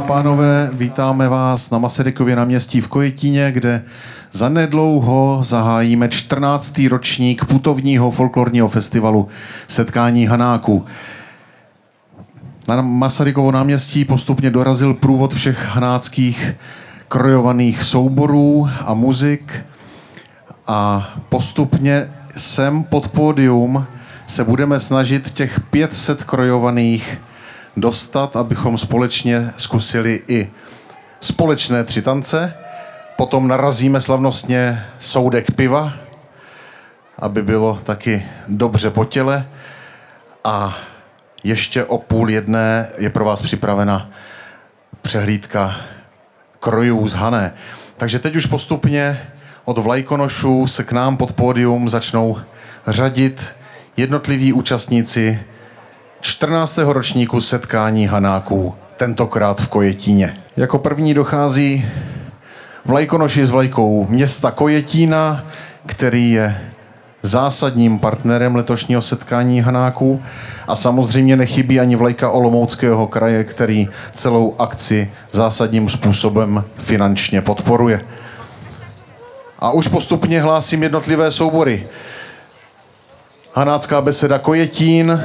pánové, vítáme vás na Masarykově náměstí v Kojetíně, kde zanedlouho zahájíme 14. ročník putovního folklorního festivalu Setkání Hanáků. Na Masarykovo náměstí postupně dorazil průvod všech hanáckých krojovaných souborů a muzik a postupně sem pod pódium se budeme snažit těch 500 krojovaných dostat, abychom společně zkusili i společné tři tance. Potom narazíme slavnostně soudek piva, aby bylo taky dobře po těle. A ještě o půl jedné je pro vás připravena přehlídka krojů z Hané. Takže teď už postupně od vlajkonošů se k nám pod pódium začnou řadit jednotliví účastníci 14. ročníku setkání Hanáků, tentokrát v Kojetíně. Jako první dochází vlajkonoši s vlajkou města Kojetína, který je zásadním partnerem letošního setkání Hanáků a samozřejmě nechybí ani vlajka Olomouckého kraje, který celou akci zásadním způsobem finančně podporuje. A už postupně hlásím jednotlivé soubory. Hanácká beseda Kojetín,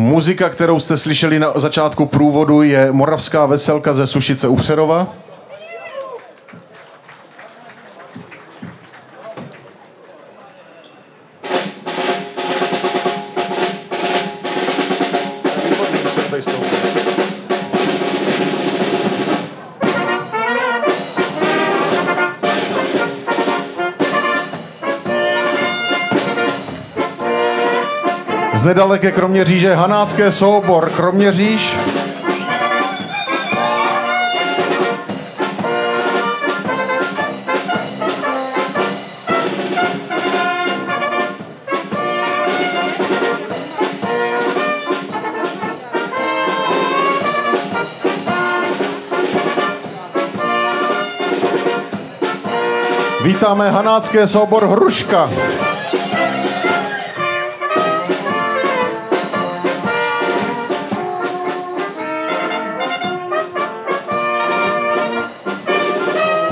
Muzika, kterou jste slyšeli na začátku průvodu, je Moravská veselka ze Sušice u Přerova. Nedaleké Kroměříže Hanácké soubor Kroměříž. Vítáme Hanácké soubor Hruška.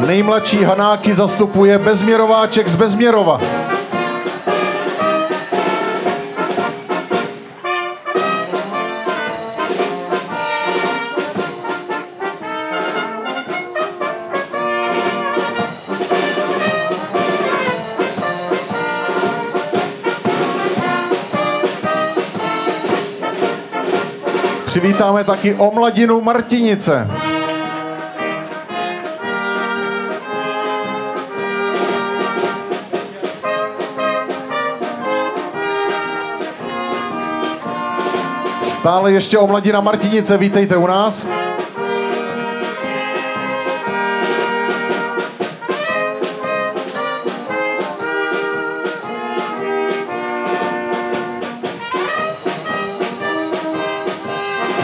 Nejmladší Hanáky zastupuje Bezměrováček z Bezměrova. Přivítáme taky omladinu Martinice. Stále ještě o Mladina Martinice, vítejte u nás.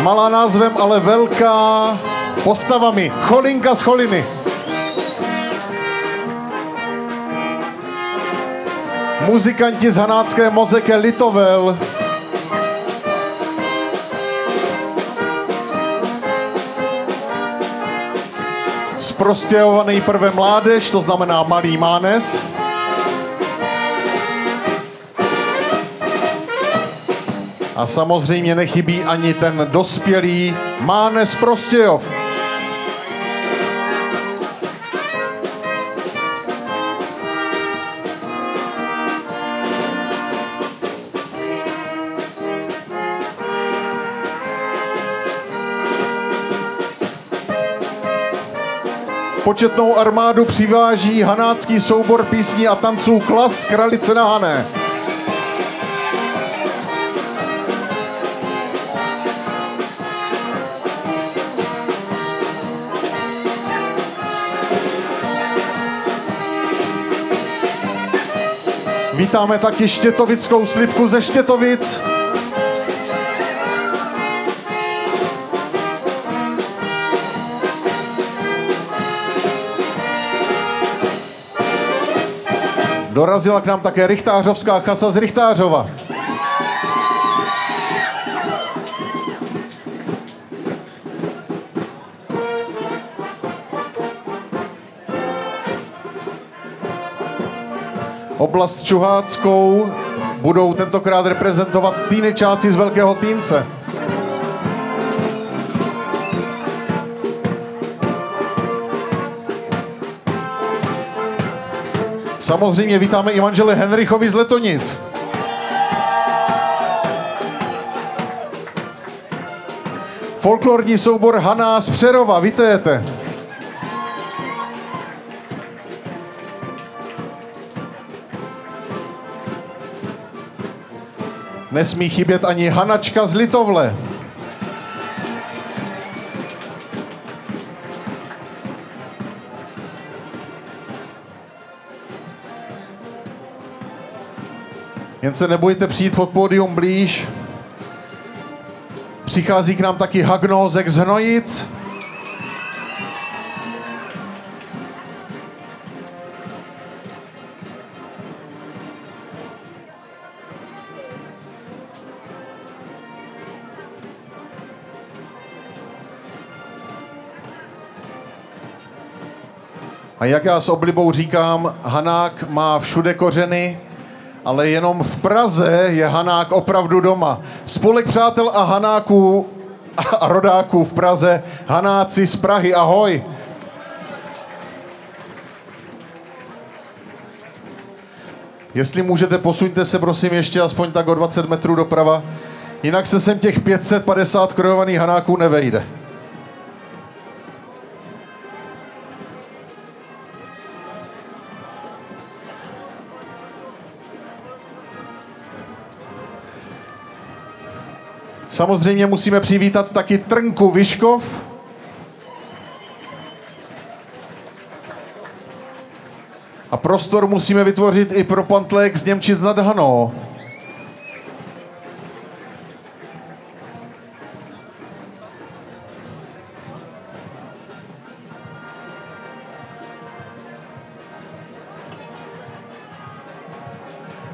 Malá názvem, ale velká postavami. Cholinka z Choliny. Muzikanti z Hanácké mozeke Litovel. Zprostěhovaný prvé mládež, to znamená malý mánes. A samozřejmě nechybí ani ten dospělý Mánes Prostějov. Početnou armádu přiváží hanácký soubor písní a tanců Klas Kralice na Hané. Vítáme taky štětovickou slipku ze Štětovic. Dorazila k nám také Richtářovská kasa z Richtářova. Oblast Čuháckou budou tentokrát reprezentovat týnečáci z Velkého Týnce. Samozřejmě vítáme i manžele Henrichovi z Letonic. Folklorní soubor Haná z Přerova, vítejte. Nesmí chybět ani Hanačka z Litovle. Jen se nebojte přijít pod pódium blíž. Přichází k nám taky Hagnózek z Hnojic. A jak já s oblibou říkám, Hanák má všude kořeny, ale jenom v Praze je Hanák opravdu doma. Spolek přátel a Hanáků a rodáků v Praze, Hanáci z Prahy, ahoj. Jestli můžete, posuňte se prosím ještě aspoň tak o 20 metrů doprava, jinak se sem těch 550 krojovaných Hanáků nevejde. Samozřejmě musíme přivítat taky Trnku Vyškov. A prostor musíme vytvořit i pro pantlek z Němčic nad Hanou.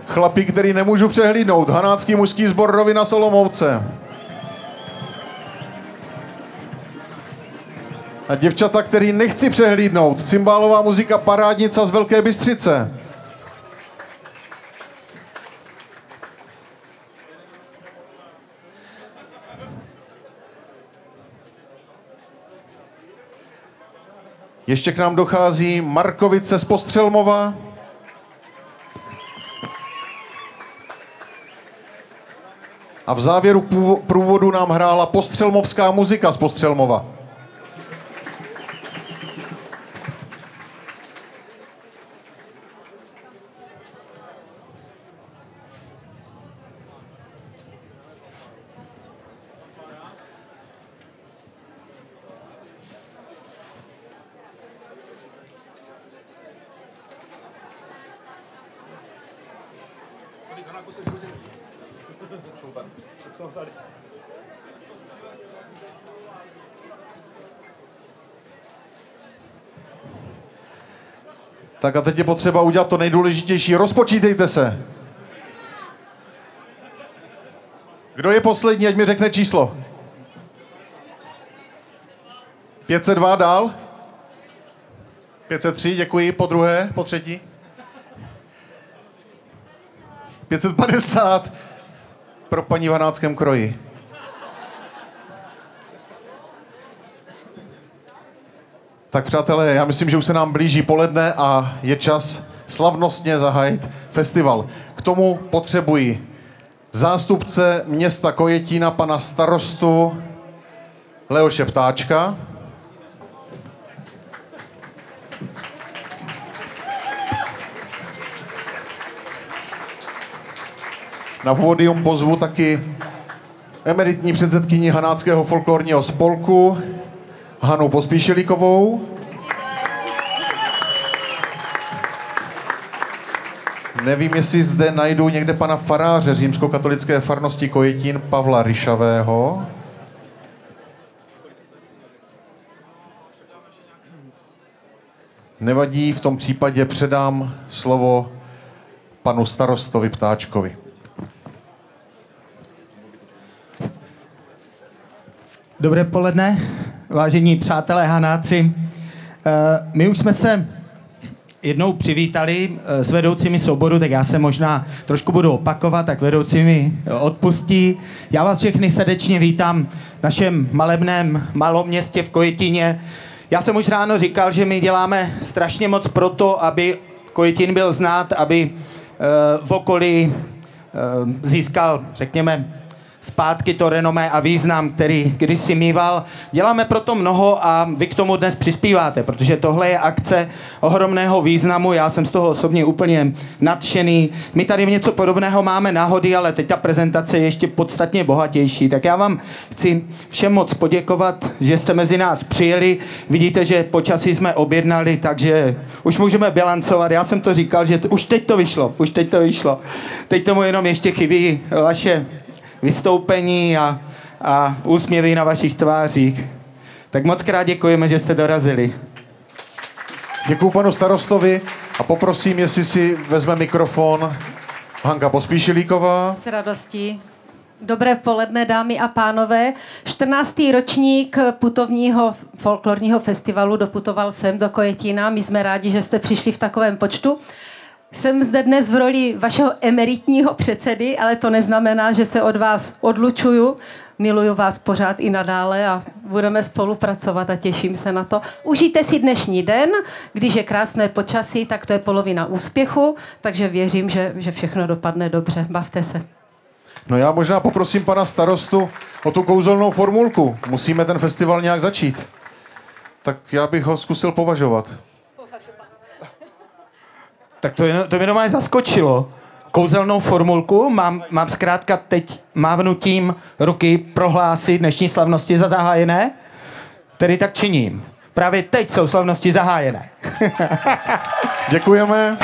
Chlapi, který nemůžu přehlídnout. Hanácký mužský sbor Rovina Solomouce. A děvčata, který nechci přehlídnout. Cymbálová muzika Parádnica z Velké Bystřice. Ještě k nám dochází Markovice z Postřelmova. A v závěru průvodu nám hrála postřelmovská muzika z Postřelmova. Tak a teď je potřeba udělat to nejdůležitější. Rozpočítejte se. Kdo je poslední, ať mi řekne číslo. 502 dál. 503, děkuji. Po druhé, po třetí. 550 pro paní Vanáckém kroji. Tak přátelé, já myslím, že už se nám blíží poledne a je čas slavnostně zahájit festival. K tomu potřebuji zástupce města Kojetína, pana starostu Leoše Ptáčka. Na pódium pozvu taky emeritní předsedkyni Hanáckého folklorního spolku Hanu Pospíšilíkovou. Nevím, jestli zde najdu někde pana faráře římskokatolické farnosti Kojetín Pavla Ryšavého. Nevadí, v tom případě předám slovo panu starostovi Ptáčkovi. Dobré poledne, vážení přátelé Hanáci. Eh, my už jsme se jednou přivítali eh, s vedoucími souboru, tak já se možná trošku budu opakovat, tak vedoucí mi eh, odpustí. Já vás všechny srdečně vítám v našem malebném maloměstě v Kojetíně. Já jsem už ráno říkal, že my děláme strašně moc pro to, aby Kojetín byl znát, aby uh, v okolí získal, řekněme, zpátky to renomé a význam, který když si mýval. Děláme proto mnoho a vy k tomu dnes přispíváte, protože tohle je akce ohromného významu, já jsem z toho osobně úplně nadšený. My tady něco podobného máme náhody, ale teď ta prezentace je ještě podstatně bohatější. Tak já vám chci všem moc poděkovat, že jste mezi nás přijeli. Vidíte, že počasí jsme objednali, takže už můžeme bilancovat. Já jsem to říkal, že t- už teď to vyšlo, už teď to vyšlo. Teď tomu jenom ještě chybí vaše vystoupení a, a úsměvy na vašich tvářích. Tak moc krát děkujeme, že jste dorazili. Děkuji panu starostovi a poprosím, jestli si vezme mikrofon Hanka Pospíšilíková. S radostí. Dobré poledne, dámy a pánové. 14. ročník putovního folklorního festivalu doputoval sem do Kojetína. My jsme rádi, že jste přišli v takovém počtu. Jsem zde dnes v roli vašeho emeritního předsedy, ale to neznamená, že se od vás odlučuju. Miluju vás pořád i nadále a budeme spolupracovat a těším se na to. Užijte si dnešní den, když je krásné počasí, tak to je polovina úspěchu, takže věřím, že, že všechno dopadne dobře. Bavte se. No já možná poprosím pana starostu o tu kouzelnou formulku. Musíme ten festival nějak začít. Tak já bych ho zkusil považovat. Tak to, je, to mě doma zaskočilo. Kouzelnou formulku mám, mám zkrátka teď mávnutím ruky prohlásit dnešní slavnosti za zahájené? Tedy tak činím. Právě teď jsou slavnosti zahájené. Děkujeme.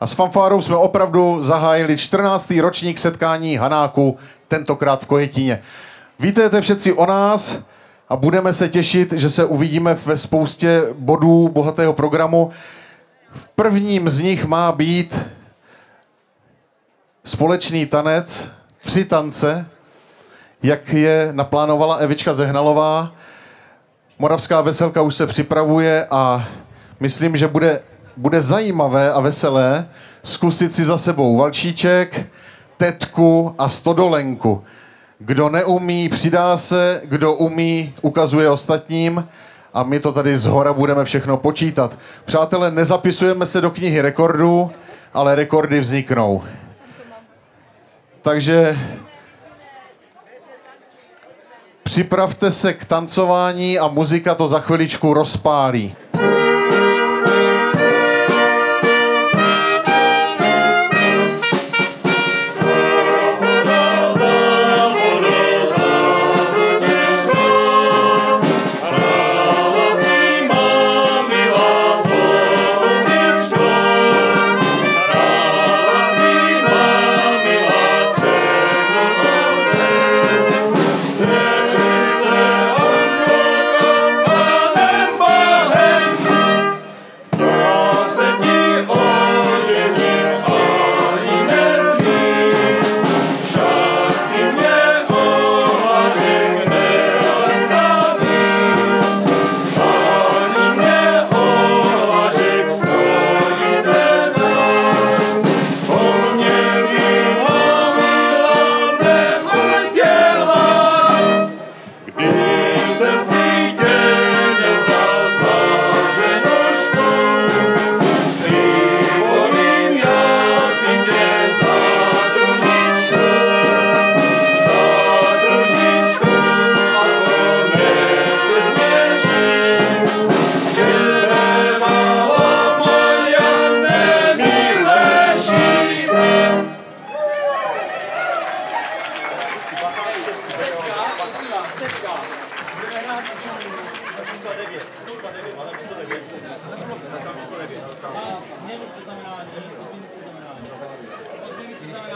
A s fanfárou jsme opravdu zahájili 14. ročník setkání Hanáku, tentokrát v Kojetíně. Víte všetci o nás a budeme se těšit, že se uvidíme ve spoustě bodů bohatého programu. V prvním z nich má být společný tanec, tři tance, jak je naplánovala Evička Zehnalová. Moravská veselka už se připravuje a myslím, že bude bude zajímavé a veselé zkusit si za sebou valčíček, tetku a stodolenku. Kdo neumí, přidá se, kdo umí, ukazuje ostatním a my to tady z hora budeme všechno počítat. Přátelé, nezapisujeme se do knihy rekordů, ale rekordy vzniknou. Takže připravte se k tancování a muzika to za chviličku rozpálí.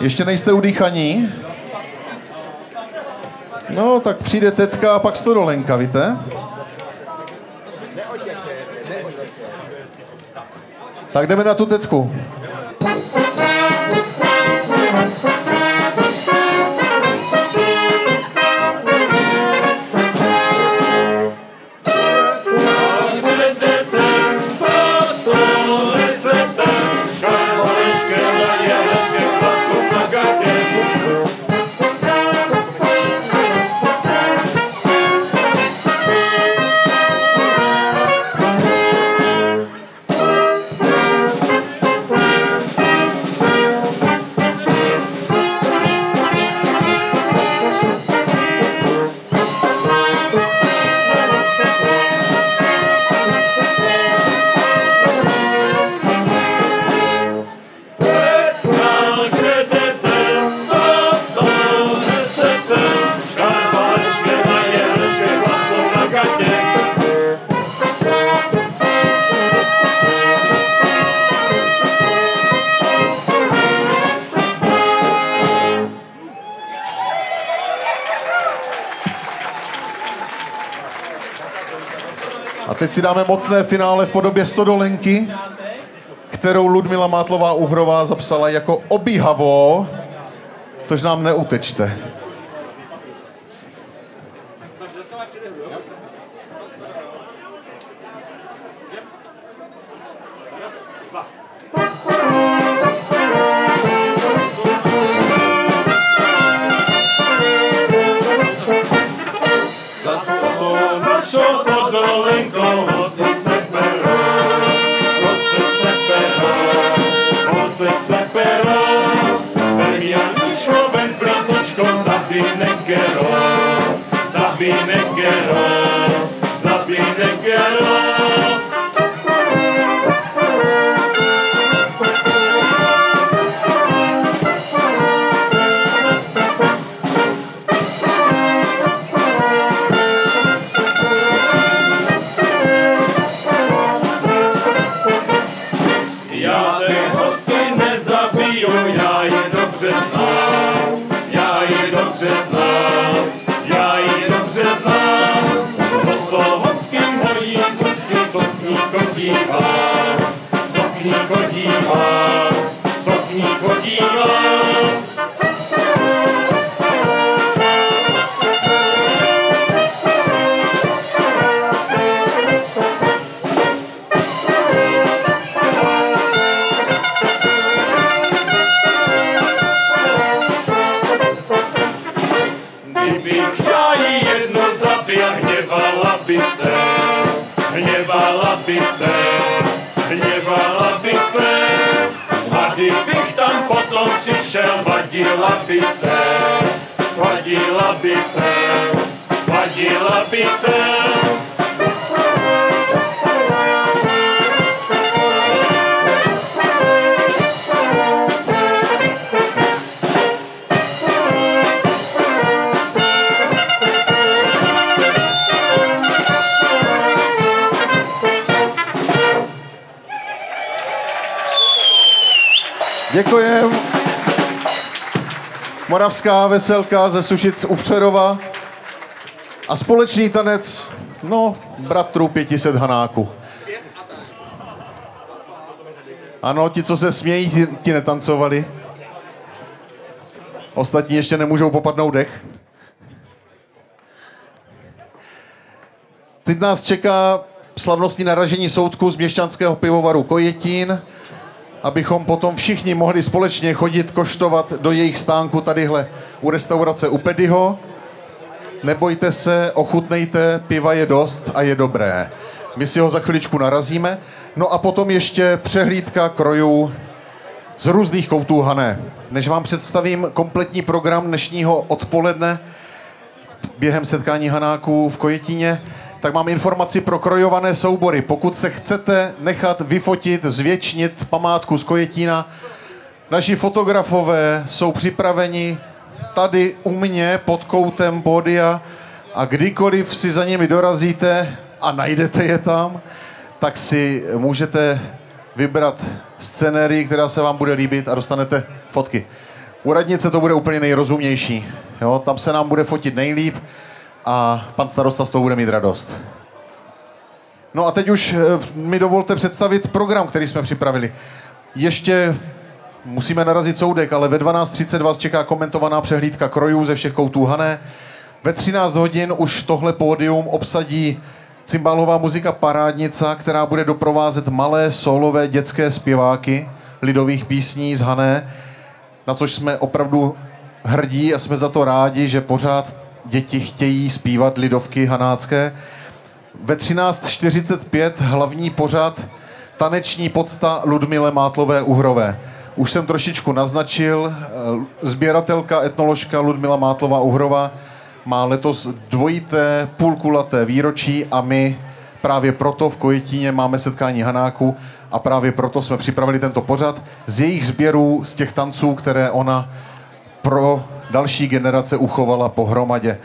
Ještě nejste udýchaní? No, tak přijde tetka a pak storolenka, víte? Tak jdeme na tu tetku. Dáme mocné finále v podobě stodolenky, kterou Ludmila Mátlová Uhrová zapsala jako obíhavo, tož nám neutečte. Já Kdybych já ji jedno zabil, hněvala by se, hněvala by se, hněvala by se. A kdybych tam potom přišel, vadila by se, vadila by se, vadila by se. Děkujem. Moravská veselka ze Sušic u Přerova a společný tanec, no, bratru 500 Hanáku. Ano, ti, co se smějí, ti, netancovali. Ostatní ještě nemůžou popadnout dech. Teď nás čeká slavnostní naražení soudku z měšťanského pivovaru Kojetín, abychom potom všichni mohli společně chodit koštovat do jejich stánku tadyhle u restaurace u Pedyho. Nebojte se, ochutnejte, piva je dost a je dobré. My si ho za chviličku narazíme. No a potom ještě přehlídka krojů z různých koutů Hané. Než vám představím kompletní program dnešního odpoledne během setkání Hanáků v Kojetíně, tak mám informaci pro krojované soubory. Pokud se chcete nechat vyfotit, zvětšnit památku z Kojetína, naši fotografové jsou připraveni tady u mě pod koutem pódia a kdykoliv si za nimi dorazíte a najdete je tam, tak si můžete vybrat scenérii, která se vám bude líbit a dostanete fotky. U radnice to bude úplně nejrozumější. Jo? Tam se nám bude fotit nejlíp a pan starosta z toho bude mít radost. No a teď už eh, mi dovolte představit program, který jsme připravili. Ještě musíme narazit soudek, ale ve 12.30 vás čeká komentovaná přehlídka krojů ze všech koutů Hané. Ve 13 hodin už tohle pódium obsadí cymbálová muzika Parádnica, která bude doprovázet malé solové dětské zpěváky lidových písní z Hané, na což jsme opravdu hrdí a jsme za to rádi, že pořád děti chtějí zpívat lidovky hanácké. Ve 13.45 hlavní pořad taneční podsta Ludmile Mátlové Uhrové. Už jsem trošičku naznačil, eh, sběratelka, etnoložka Ludmila Mátlová Uhrova má letos dvojité půlkulaté výročí a my právě proto v Kojetíně máme setkání Hanáku a právě proto jsme připravili tento pořad z jejich sběrů, z těch tanců, které ona pro další generace uchovala pohromadě.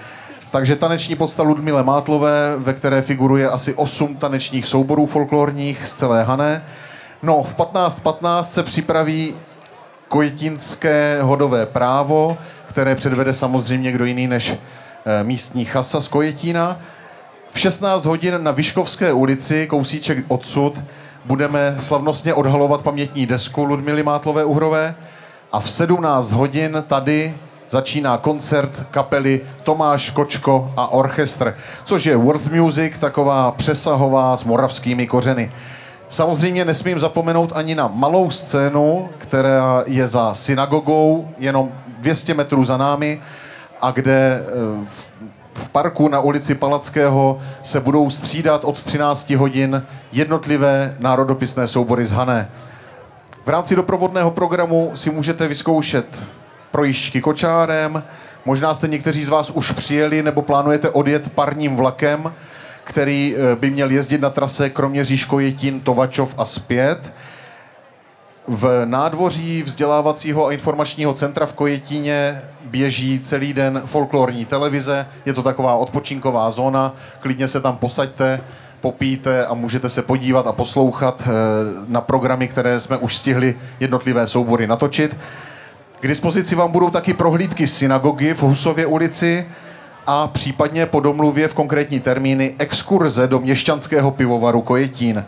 Takže taneční podsta Ludmile Mátlové, ve které figuruje asi 8 tanečních souborů folklorních z celé Hané. No, v 15.15 15 se připraví kojetinské hodové právo, které předvede samozřejmě kdo jiný než eh, místní chasa z Kojetína. V 16 hodin na Vyškovské ulici, kousíček odsud, budeme slavnostně odhalovat pamětní desku Ludmily Mátlové Uhrové a v 17 hodin tady začíná koncert kapely Tomáš Kočko a orchestr, což je world music, taková přesahová s moravskými kořeny. Samozřejmě nesmím zapomenout ani na malou scénu, která je za synagogou, jenom 200 metrů za námi, a kde eh, v, v parku na ulici Palackého se budou střídat od 13 hodin jednotlivé národopisné soubory z Hané. V rámci doprovodného programu si můžete vyzkoušet projížďky kočárem, možná jste někteří z vás už přijeli nebo plánujete odjet parním vlakem, který eh, by měl jezdit na trase Kroměříž, Kojetín, Tovačov a zpět. V nádvoří vzdělávacího a informačního centra v Kojetíně běží celý den folklorní televize. Je to taková odpočinková zóna. Klidně se tam posaďte, popíte a můžete se podívat a poslouchat eh, na programy, které jsme už stihli jednotlivé soubory natočit. K dispozici vám budou taky prohlídky synagogy v Husově ulici, a případně po domluvě v konkrétní termíny exkurze do měšťanského pivovaru Kojetín.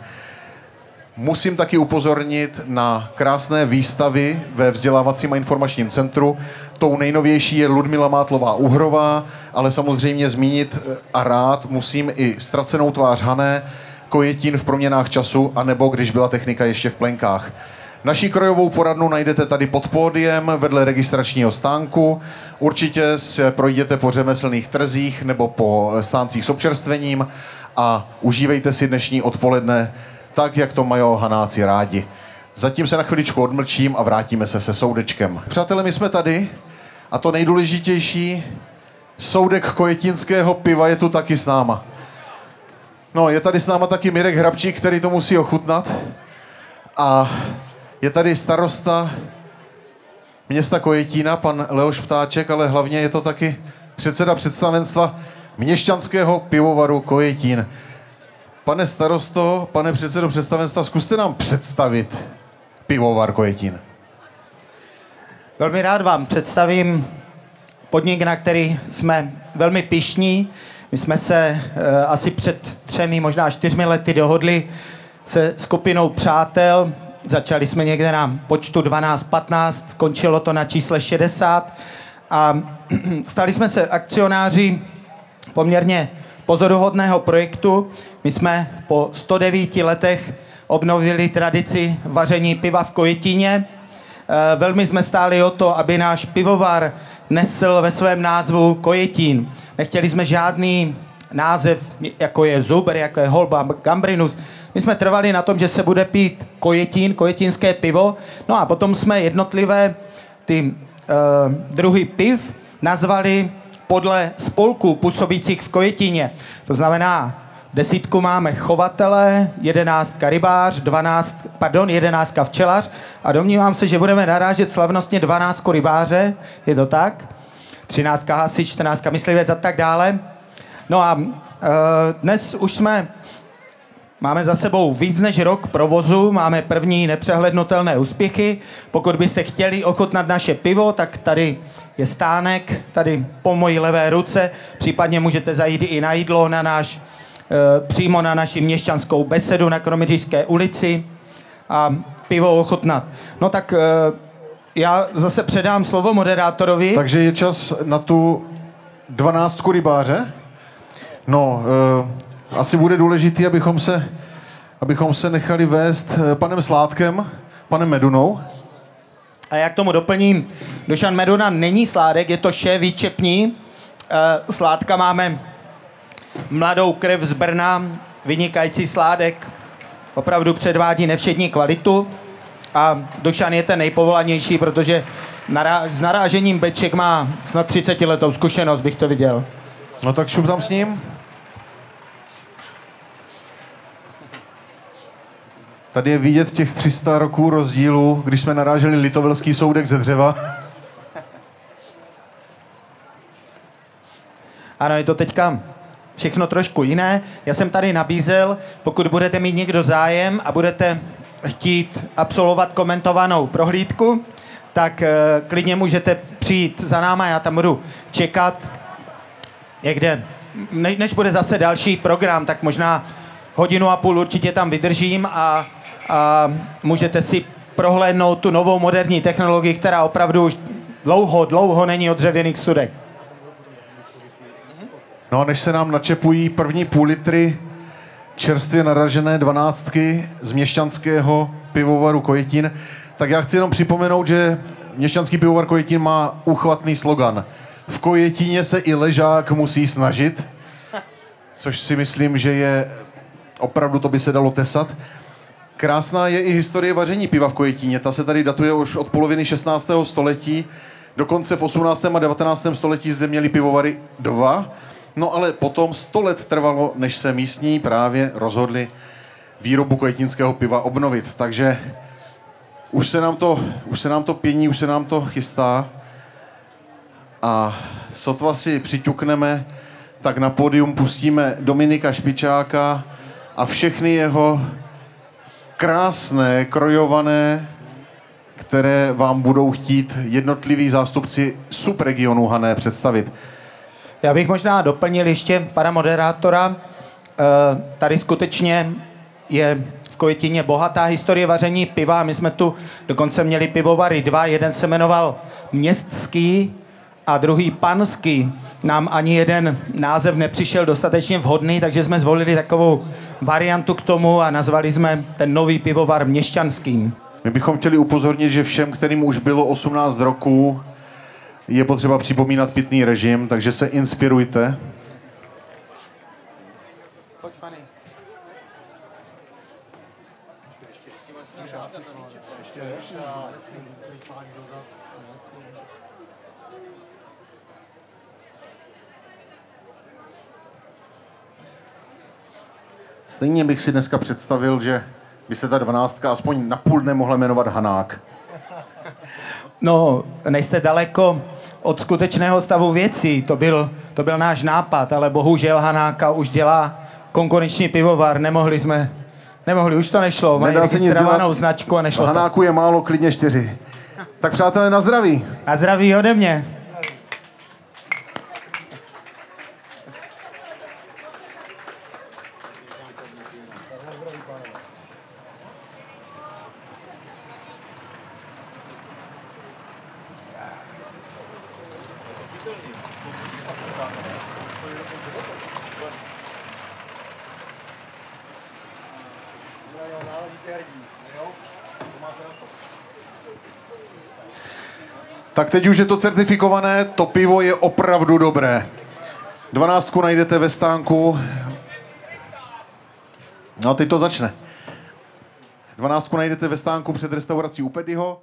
Musím taky upozornit na krásné výstavy ve vzdělávacím a informačním centru. Tou nejnovější je Ludmila Mátlová Uhrová, ale samozřejmě zmínit a rád musím i ztracenou tvář Hané, Kojetín v proměnách času, anebo když byla technika ještě v plenkách. Naší krojovou poradnu najdete tady pod pódiem vedle registračního stánku. Určitě se projděte po řemeslných trzích nebo po stáncích s občerstvením a užívejte si dnešní odpoledne tak, jak to mají hanáci rádi. Zatím se na chviličku odmlčím a vrátíme se se soudečkem. Přátelé, my jsme tady a to nejdůležitější, soudek kojetinského piva je tu taky s náma. No, je tady s náma taky Mirek Hrabčík, který to musí ochutnat. A je tady starosta města Kojetína, pan Leoš Ptáček, ale hlavně je to taky předseda představenstva měšťanského pivovaru Kojetín. Pane starosto, pane předsedo představenstva, zkuste nám představit pivovar Kojetín. Velmi rád vám představím podnik, na který jsme velmi pišní. My jsme se e, asi před třemi, možná čtyřmi lety dohodli se skupinou přátel, Začali jsme někde na počtu 12-15, skončilo to na čísle 60 a stali jsme se akcionáři poměrně pozoruhodného projektu. My jsme po 109 letech obnovili tradici vaření piva v Kojetíně. E, velmi jsme stáli o to, aby náš pivovar nesl ve svém názvu Kojetín. Nechtěli jsme žádný název, jako je Zuber, jako je Holba, Gambrinus. My jsme trvali na tom, že se bude pít kojetín, kojetínské pivo, no a potom jsme jednotlivé ty uh, druhy piv nazvali podle spolků působících v Kojetíně. To znamená, desítku máme chovatele, jedenáctka rybář, dvanáct, pardon, jedenáctka včelař a domnívám se, že budeme narážet slavnostně dvanáctku rybáře, je to tak? Třináctka hasič, čtrnáctka myslivec a tak dále. No a uh, dnes už jsme Máme za sebou víc než rok provozu, máme první nepřehlednutelné úspěchy. Pokud byste chtěli ochutnat naše pivo, tak tady je stánek, tady po mojí levé ruce. Případně můžete zajít i na jídlo na náš, e, přímo na naši měšťanskou besedu na Kroměřížské ulici a pivo ochutnat. No tak e, já zase předám slovo moderátorovi. Takže je čas na tu dvanáctku rybáře. No, e, asi bude důležité, abychom se, abychom se nechali vést eh, panem Sládkem, panem Medunou. A jak tomu doplním, Dušan Meduna není sládek, je to šéf výčepní. E, sládka máme mladou krev z Brna, vynikající sládek, opravdu předvádí nevšední kvalitu. A Dušan je ten nejpovolanější, protože nará- s narážením beček má snad 30 letou zkušenost, bych to viděl. No tak šup tam s ním. Tady je vidět těch 300 roků rozdílu, když jsme naráželi litovelský soudek ze dřeva. Ano, je to teďka všechno trošku jiné. Já jsem tady nabízel, pokud budete mít někdo zájem a budete chtít absolvovat komentovanou prohlídku, tak eh, klidně můžete přijít za náma, já tam budu čekat. Někde, ne, než bude zase další program, tak možná hodinu a půl určitě tam vydržím a, a můžete si prohlédnout tu novou moderní technologii, která opravdu už dlouho, dlouho není od dřevěných sudek. No a než se nám načepují první půl litry čerstvě naražené dvanáctky z měšťanského pivovaru Kojetín, tak já chci jenom připomenout, že měšťanský pivovar Kojetín má uchvatný slogan. V Kojetíně se i ležák musí snažit, což si myslím, že je opravdu, to by se dalo tesat. Krásná je i historie vaření piva v Kojetíně. Ta se tady datuje už od poloviny 16. století. Dokonce v 18. a 19. století zde měli pivovary dva. No ale potom 100 let trvalo, než se místní právě rozhodli výrobu kojetinského piva obnovit. Takže už se nám to, už se nám to pění, už se nám to chystá. A sotva si přiťukneme, tak na pódium pustíme Dominika Špičáka a všechny jeho krásné, krojované, které vám budou chtít jednotliví zástupci subregionu Hané představit. Já bych možná doplnil ještě pana moderátora. Eh, Tady skutečně je v Kojetině bohatá historie vaření piva. My jsme tu dokonce měli pivovary dva. Jeden se jmenoval Městský a druhý Panský. Nám ani jeden název nepřišel dostatečně vhodný, takže jsme zvolili takovou variantu k tomu a nazvali jsme ten nový pivovar Měšťanským. My bychom chtěli upozornit, že všem, kterým už bylo 18 roků, je potřeba připomínat pitný režim, takže se inspirujte. Stejně bych si dneska představil, že by se ta dvanáctka aspoň na půl dne mohla jmenovat Hanák. No, nejste daleko od skutečného stavu věcí. To byl, to byl náš nápad, ale bohužel Hanáka už dělá konkurenční pivovar. Nemohli jsme, nemohli, už to nešlo. Mají Nedá se nic dělat. značku a nešlo to. Hanáku je málo, klidně čtyři. Tak přátelé, na zdraví. A zdraví ode mě. Tak teď už je to certifikované, to pivo je opravdu dobré. Dvanáctku najdete ve stánku. No, teď to začne. Dvanáctku najdete ve stánku před restaurací u Pedyho.